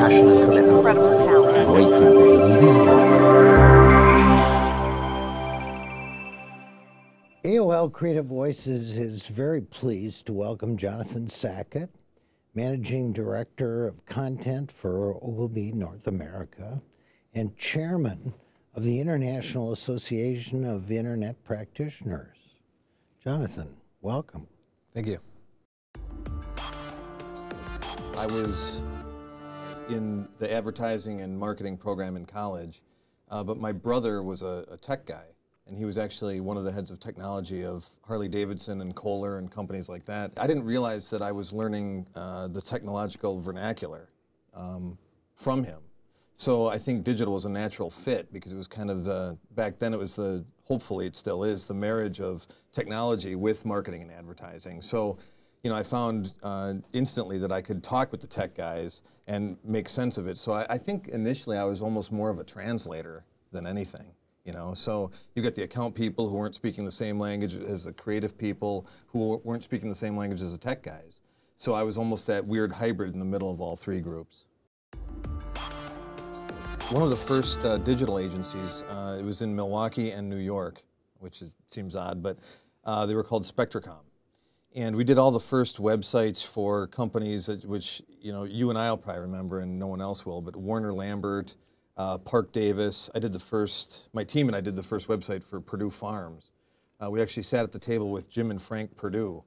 passion and commitment. Incredible talent. Great. AOL Creative Voices is very pleased to welcome Jonathan Sackett, Managing Director of Content for Ogilvy North America and Chairman of the International Association of Internet Practitioners. Jonathan, welcome. Thank you. I was in the advertising and marketing program in college, uh, but my brother was a, a, tech guy, and he was actually one of the heads of technology of Harley Davidson and Kohler and companies like that. I didn't realize that I was learning uh, the technological vernacular um, from him. So I think digital was a natural fit because it was kind of the, back then it was the, hopefully it still is, the marriage of technology with marketing and advertising. So you know, I found uh, instantly that I could talk with the tech guys and make sense of it. So I, I, think initially I was almost more of a translator than anything. You know, so you get the account people who weren't speaking the same language as the creative people who weren't speaking the same language as the tech guys. So I was almost that weird hybrid in the middle of all three groups. One of the first uh, digital agencies, uh, it was in Milwaukee and New York, which is, seems odd, but uh, they were called Spectracom. And we did all the first websites for companies that, which you know you and I will probably remember, and no one else will. But Warner Lambert, uh, Parke Davis. I did the first. My team and I did the first website for Perdue Farms. Uh, we actually sat at the table with Jim and Frank Perdue.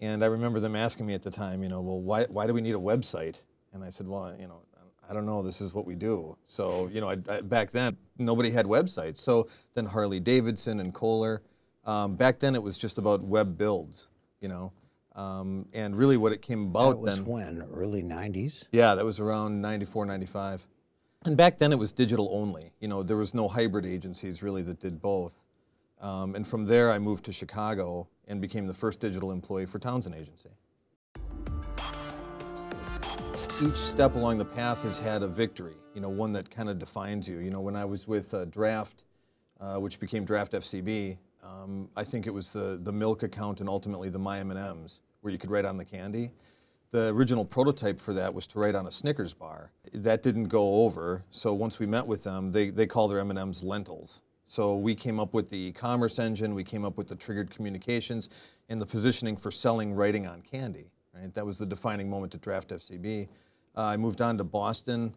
and I remember them asking me at the time, you know, well, why why do we need a website? And I said, well, you know, I don't know. This is what we do. So you know, I, I, back then nobody had websites. So then Harley Davidson and Kohler. Um, back then it was just about web builds you know. Um, and really what it came about that was then. when? Early 90s? Yeah, that was around 94, 95. And back then it was digital only. You know, there was no hybrid agencies really that did both. Um, and from there I moved to Chicago and became the first digital employee for Townsend Agency. Each step along the path has had a victory, you know, one that kind of defines you. You know, when I was with uh, Draft, uh, which became Draft FCB, um, I think it was the, the milk account and ultimately the My M&Ms, where you could write on the candy. The original prototype for that was to write on a Snickers bar. That didn't go over, so once we met with them, they, they call their M&Ms lentils. So we came up with the e-commerce engine, we came up with the triggered communications, and the positioning for selling writing on candy. Right? That was the defining moment at Draft FCB. Uh, I moved on to Boston,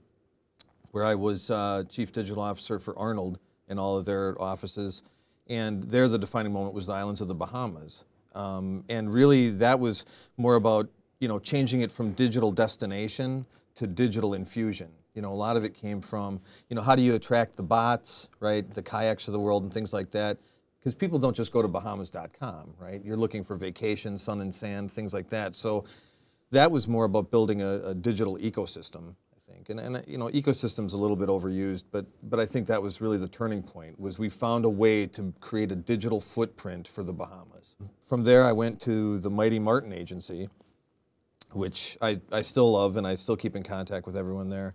where I was uh, chief digital officer for Arnold in all of their offices. And there, the defining moment was the islands of the Bahamas. Um, and really, that was more about you know changing it from digital destination to digital infusion. You know, a lot of it came from you know how do you attract the bots, right? The kayaks of the world and things like that. Because people don't just go to Bahamas.com, right? You're looking for vacation, sun and sand, things like that. So that was more about building a, a digital ecosystem think. And, and you know, ecosystem's a little bit overused, but, but I think that was really the turning point, was we found a way to create a digital footprint for the Bahamas. From there, I went to the Mighty Martin Agency, which I, I still love and I still keep in contact with everyone there.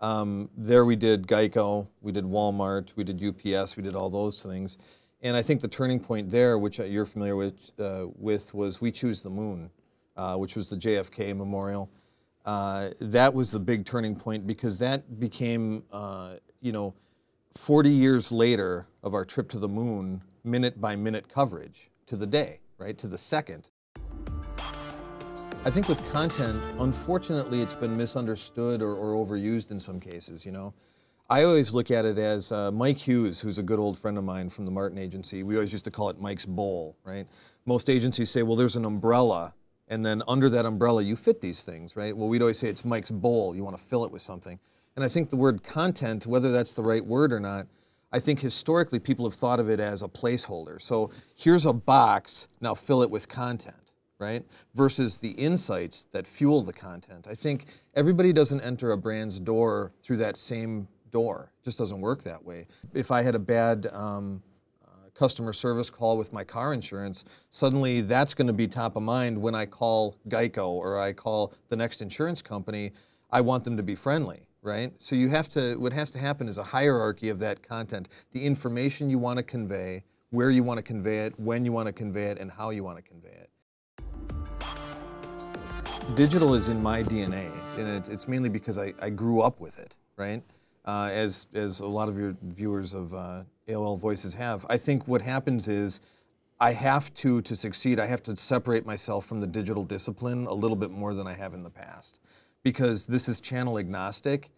Um, there we did Geico, we did Walmart, we did UPS, we did all those things. And I think the turning point there, which you're familiar with, uh, with was We Choose the Moon, uh, which was the JFK Memorial. Uh, that was the big turning point because that became, uh, you know, 40 years later of our trip to the moon, minute by minute coverage to the day, right, to the second. I think with content, unfortunately, it's been misunderstood or, or overused in some cases, you know. I always look at it as uh, Mike Hughes, who's a good old friend of mine from the Martin Agency. We always used to call it Mike's Bowl, right? Most agencies say, well, there's an umbrella and then under that umbrella you fit these things, right? Well, we'd always say it's Mike's bowl. You want to fill it with something. And I think the word content, whether that's the right word or not, I think historically people have thought of it as a placeholder. So here's a box, now fill it with content, right? Versus the insights that fuel the content. I think everybody doesn't enter a brand's door through that same door. It just doesn't work that way. If I had a bad um, customer service call with my car insurance, suddenly that's going to be top of mind when I call Geico or I call the next insurance company. I want them to be friendly, right? So you have to, what has to happen is a hierarchy of that content, the information you want to convey, where you want to convey it, when you want to convey it, and how you want to convey it. digital is in my DNA, and it's, it's mainly because I, I grew up with it, right? Uh, as, as a lot of your viewers of uh, AOL Voices have. I think what happens is I have to, to succeed, I have to separate myself from the digital discipline a little bit more than I have in the past. Because this is channel agnostic,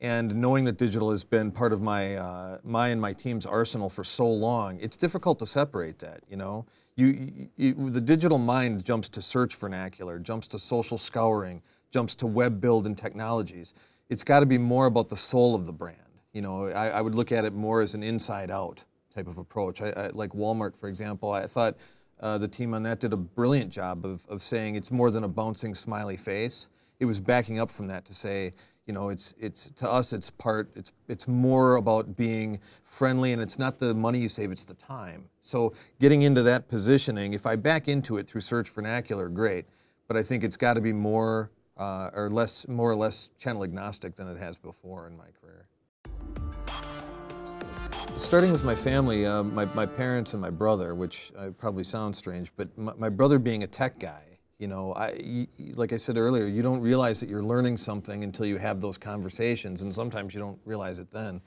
and knowing that digital has been part of my, uh, my and my team's arsenal for so long, it's difficult to separate that, you know? You, you, the digital mind jumps to search vernacular, jumps to social scouring, jumps to web build and technologies. It's got to be more about the soul of the brand. You know, I, I would look at it more as an inside out type of approach. I, I, like Walmart, for example, I thought uh, the team on that did a brilliant job of, of saying it's more than a bouncing smiley face. It was backing up from that to say, you know, it's it's to us it's part it's it's more about being friendly and it's not the money you save, it's the time. So getting into that positioning, if I back into it through search vernacular, great. But I think it's got to be more uh, or less more or less channel agnostic than it has before in my career. Starting with my family, uh, my, my parents and my brother, which uh, probably sounds strange, but my, my brother being a tech guy, you know, I, like I said earlier, you don't realize that you're learning something until you have those conversations, and sometimes you don't realize it then.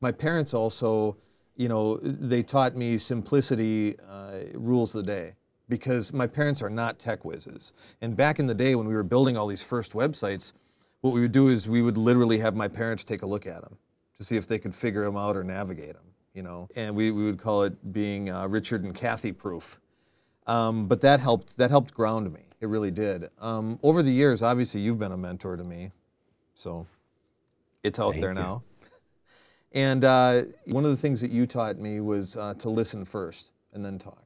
My parents also, you know, they taught me simplicity uh, rules the day because my parents are not tech whizzes. And back in the day when we were building all these first websites, what we would do is we would literally have my parents take a look at them to see if they could figure them out or navigate them, you know. And we, we would call it being uh, Richard and Kathy proof. Um, but that helped, that helped ground me. It really did. Um, over the years, obviously, you've been a mentor to me, so it's out Thank there you. now. And uh, one of the things that you taught me was uh, to listen first and then talk.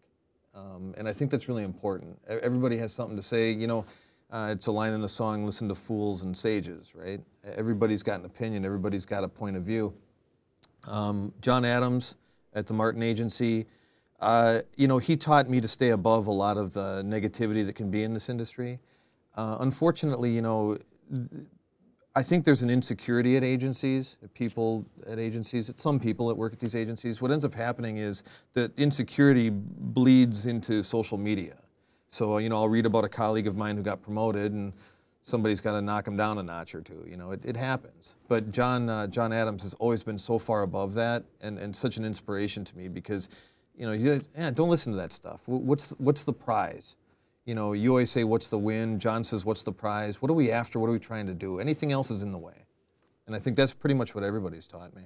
Um, and I think that's really important. Everybody has something to say. You know, uh, it's a line in a song, listen to fools and sages, right? Everybody's got an opinion, everybody's got a point of view. Um, John Adams at the Martin Agency, uh, you know, he taught me to stay above a lot of the negativity that can be in this industry. Uh, unfortunately, you know, I think there's an insecurity at agencies, at people at agencies, at some people that work at these agencies. What ends up happening is that insecurity bleeds into social media. So, you know, I'll read about a colleague of mine who got promoted and somebody's got to knock him down a notch or two. You know, it, it happens. But John, uh, John Adams has always been so far above that and, and such an inspiration to me because, you know, he says, yeah, don't listen to that stuff. What's, what's the prize? You know, you always say, what's the win? John says, what's the prize? What are we after? What are we trying to do? Anything else is in the way. And I think that's pretty much what everybody's taught me.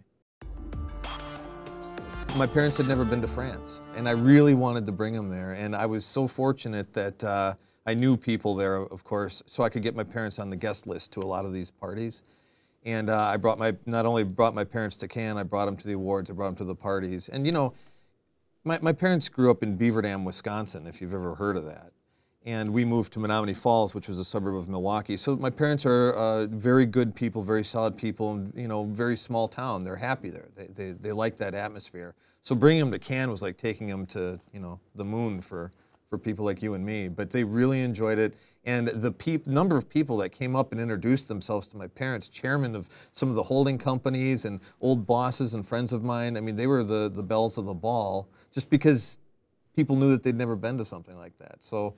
My parents had never been to France, and I really wanted to bring them there. And I was so fortunate that uh, I knew people there, of course, so I could get my parents on the guest list to a lot of these parties. And uh, I brought my not only brought my parents to Cannes, I brought them to the awards, I brought them to the parties. And you know, my, my parents grew up in Beaver Dam, Wisconsin, if you've ever heard of that. And we moved to Menomonee Falls, which was a suburb of Milwaukee. So my parents are uh, very good people, very solid people, and you know, very small town. They're happy there. They, they, they like that atmosphere. So bringing them to Cannes was like taking them to you know the moon for for people like you and me. But they really enjoyed it, and the number of people that came up and introduced themselves to my parents, chairman of some of the holding companies and old bosses and friends of mine. I mean, they were the the belles of the ball, just because people knew that they'd never been to something like that. So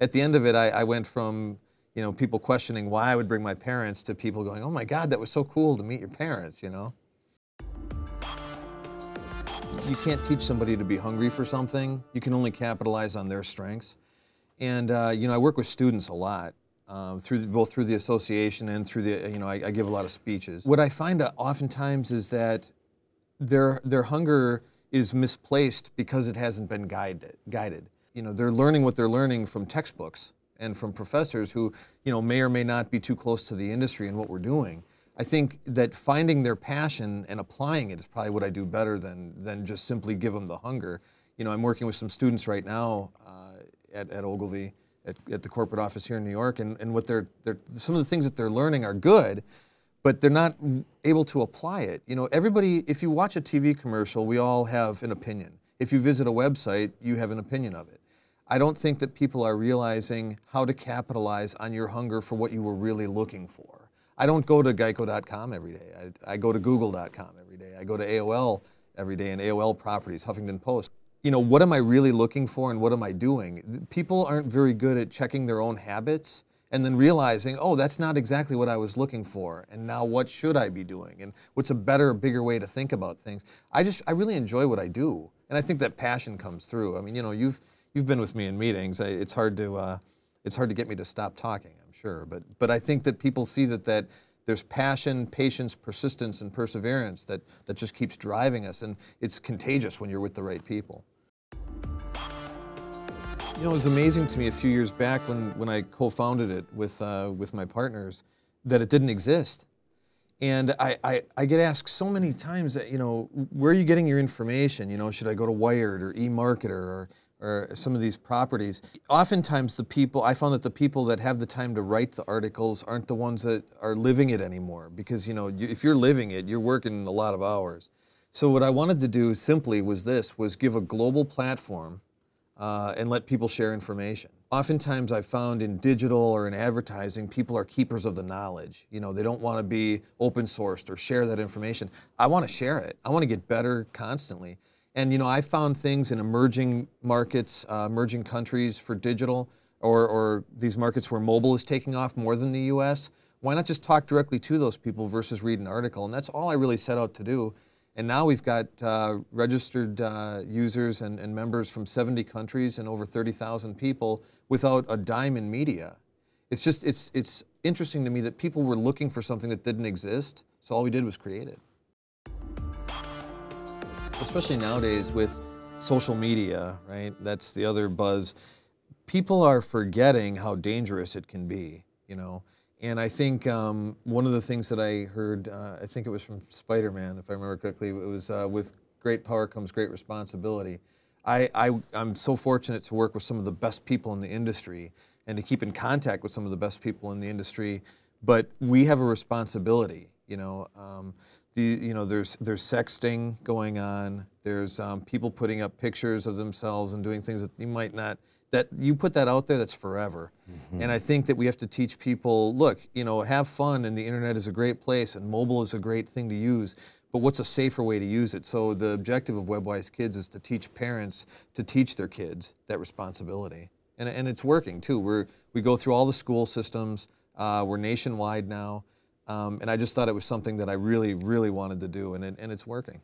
at the end of it, I, I went from you know people questioning why I would bring my parents to people going, "Oh my God, that was so cool to meet your parents," you know. You can't teach somebody to be hungry for something. You can only capitalize on their strengths. And uh, you know, I work with students a lot, um, through the, both through the association and through the you know, I, I give a lot of speeches. What I find that oftentimes is that their their hunger is misplaced because it hasn't been guided. Guided. You know, they're learning what they're learning from textbooks and from professors who you know may or may not be too close to the industry and what we're doing. I think that finding their passion and applying it is probably what I do better than than just simply give them the hunger. You know, I'm working with some students right now uh, at, at Ogilvy at, at the corporate office here in New York, and, and what they're, they're some of the things that they're learning are good, but they're not able to apply it. You know, everybody, if you watch a TV commercial, we all have an opinion. If you visit a website, you have an opinion of it. I don't think that people are realizing how to capitalize on your hunger for what you were really looking for. I don't go to geico.com every day. I, I go to google.com every day. I go to AOL every day and AOL properties, Huffington Post. You know, what am I really looking for and what am I doing? People aren't very good at checking their own habits and then realizing, oh, that's not exactly what I was looking for, and now what should I be doing, and what's a better, bigger way to think about things. I just, I really enjoy what I do, and I think that passion comes through. I mean, you know, you've you've been with me in meetings. I, it's hard to uh, it's hard to get me to stop talking. Sure, but but I think that people see that that there's passion, patience, persistence, and perseverance that that just keeps driving us, and it's contagious when you're with the right people. You know, it was amazing to me a few years back when, when I co-founded it with, uh, with my partners that it didn't exist. And I, I, I, get asked so many times that, you know, where are you getting your information? You know, should I go to Wired or eMarketer or, or some of these properties? Oftentimes the people, I found that the people that have the time to write the articles aren't the ones that are living it anymore because, you know, you, if you're living it, you're working a lot of hours. So what I wanted to do simply was this, was give a global platform uh, and let people share information. Oftentimes I've found in digital or in advertising, people are keepers of the knowledge. You know, they don't want to be open sourced or share that information. I want to share it. I want to get better constantly. And you know, I found things in emerging markets, uh, emerging countries for digital, or, or these markets where mobile is taking off more than the US. Why not just talk directly to those people versus read an article? And that's all I really set out to do. And now we've got uh, registered uh, users and, and, members from 70 countries and over 30,000 people without a dime in media. It's just, it's, it's interesting to me that people were looking for something that didn't exist, so all we did was create it. Especially nowadays with social media, right? That's the other buzz. People are forgetting how dangerous it can be, you know? And I think um, one of the things that I heard, uh, I think it was from Spider Man, if I remember correctly, it was uh, with great power comes great responsibility. I, I, I'm so fortunate to work with some of the best people in the industry and to keep in contact with some of the best people in the industry. But we have a responsibility, you know. Um, the, you know, there's there's sexting going on. There's um, people putting up pictures of themselves and doing things that you might not that you put that out there, that's forever. Mm-hmm. And I think that we have to teach people, look, you know, have fun, and the internet is a great place, and mobile is a great thing to use. But what's a safer way to use it? So the objective of WebWise Kids is to teach parents to teach their kids that responsibility, and, and it's working too. We're we go through all the school systems. Uh, we're nationwide now, um, and I just thought it was something that I really, really wanted to do, and it, and it's working.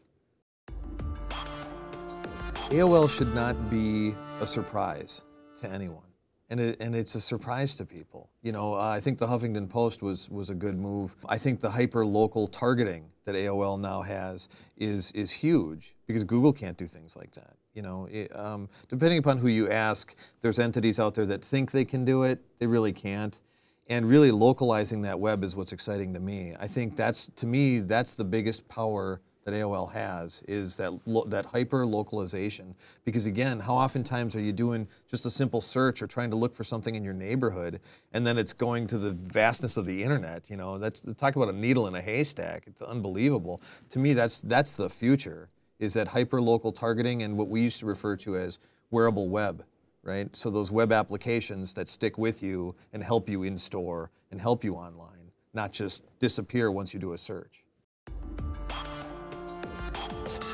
AOL should not be a surprise to anyone. And, it, and it's a surprise to people. You know, uh, I think the Huffington Post was, was a good move. I think the hyper-local targeting that AOL now has is, is huge because Google can't do things like that. You know, it, um, depending upon who you ask, there's entities out there that think they can do it. They really can't. And really localizing that web is what's exciting to me. I think that's, to me, that's the biggest power that AOL has is that that hyper localization. Because again, how oftentimes are you doing just a simple search or trying to look for something in your neighborhood, and then it's going to the vastness of the internet? You know, that's talk about a needle in a haystack. It's unbelievable. To me, that's that's the future. Is that hyper local targeting and what we used to refer to as wearable web, right? So those web applications that stick with you and help you in store and help you online, not just disappear once you do a search.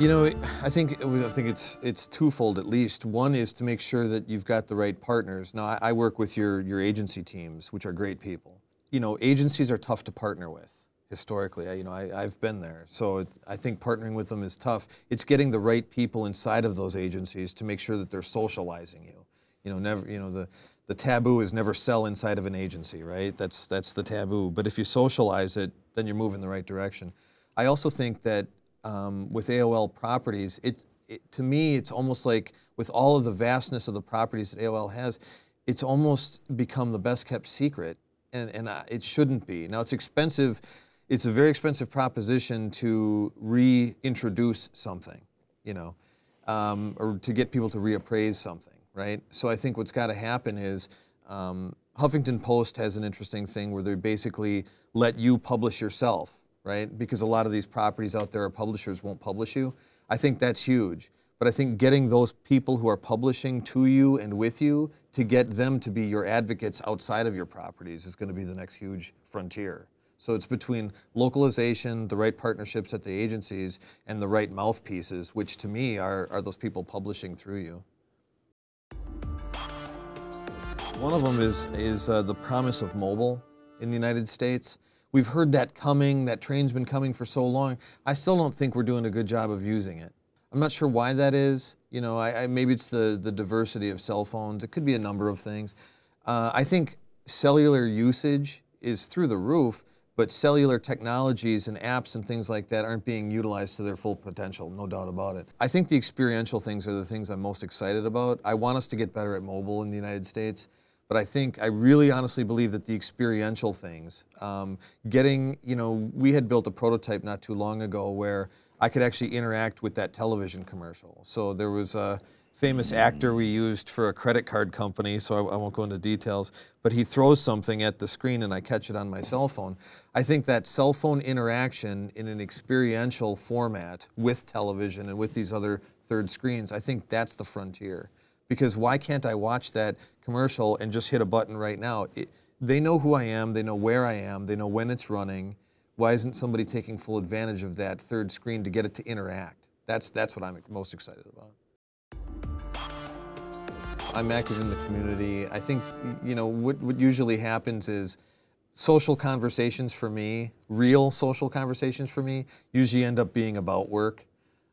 You know, I think I think it's it's twofold at least. One is to make sure that you've got the right partners. Now, I, work with your your agency teams, which are great people. You know, agencies are tough to partner with historically. I, you know, I, have been there, so I think partnering with them is tough. It's getting the right people inside of those agencies to make sure that they're socializing you. You know, never. You know, the the taboo is never sell inside of an agency, right? That's that's the taboo. But if you socialize it, then you're moving in the right direction. I also think that um, with AOL properties, it, to me, it's almost like with all of the vastness of the properties that AOL has, it's almost become the best kept secret, and, and it shouldn't be. Now, it's expensive. It's a very expensive proposition to reintroduce something, you know, um, or to get people to reappraise something, right? So I think what's got to happen is um, Huffington Post has an interesting thing where they basically let you publish yourself right? Because a lot of these properties out there, are publishers won't publish you. I think that's huge. But I think getting those people who are publishing to you and with you to get them to be your advocates outside of your properties is going to be the next huge frontier. So it's between localization, the right partnerships at the agencies, and the right mouthpieces, which to me are, are those people publishing through you. One of them is, is uh, the promise of mobile in the United States. We've heard that coming, that train's been coming for so long. I still don't think we're doing a good job of using it. I'm not sure why that is. You know, I, I, maybe it's the, the diversity of cell phones. It could be a number of things. Uh, I think cellular usage is through the roof, but cellular technologies and apps and things like that aren't being utilized to their full potential, no doubt about it. I think the experiential things are the things I'm most excited about. I want us to get better at mobile in the United States. But I think, I really honestly believe that the experiential things, um, getting, you know, we had built a prototype not too long ago where I could actually interact with that television commercial. So there was a famous actor we used for a credit card company, so I, I, won't go into details, but he throws something at the screen and I catch it on my cell phone. I think that cell phone interaction in an experiential format with television and with these other third screens, I think that's the frontier. Because why can't I watch that commercial and just hit a button right now? It, they know who I am, they know where I am, they know when it's running. Why isn't somebody taking full advantage of that third screen to get it to interact? That's, that's what I'm most excited about. I'm active in the community. I think, you know, what, what usually happens is social conversations for me, real social conversations for me, usually end up being about work.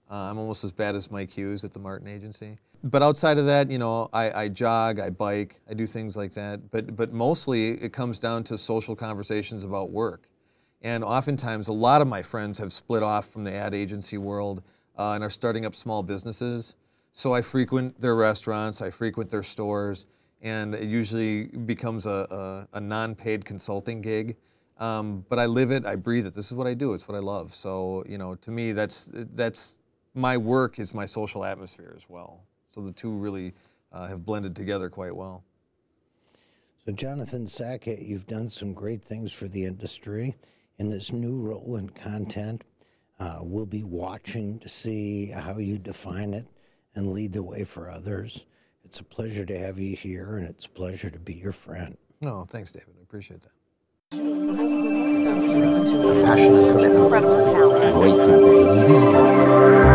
Uh, I'm almost as bad as Mike Hughes at the Martin Agency. But outside of that, you know, I, I, jog, I bike, I do things like that. But, but mostly it comes down to social conversations about work. And oftentimes, a lot of my friends have split off from the ad agency world uh, and are starting up small businesses. So I frequent their restaurants, I frequent their stores, and it usually becomes a, a, a non-paid consulting gig. Um, but I live it, I breathe it. This is what I do. It's what I love. So you know, to me, that's that's my work is my social atmosphere as well. So the two really uh, have blended together quite well. So Jonathan Sackett, you've done some great things for the industry in this new role in content. Uh, we'll be watching to see how you define it and lead the way for others. It's a pleasure to have you here, and it's a pleasure to be your friend. No, thanks, David. I appreciate that. Passion and commitment. Incredible talent. Great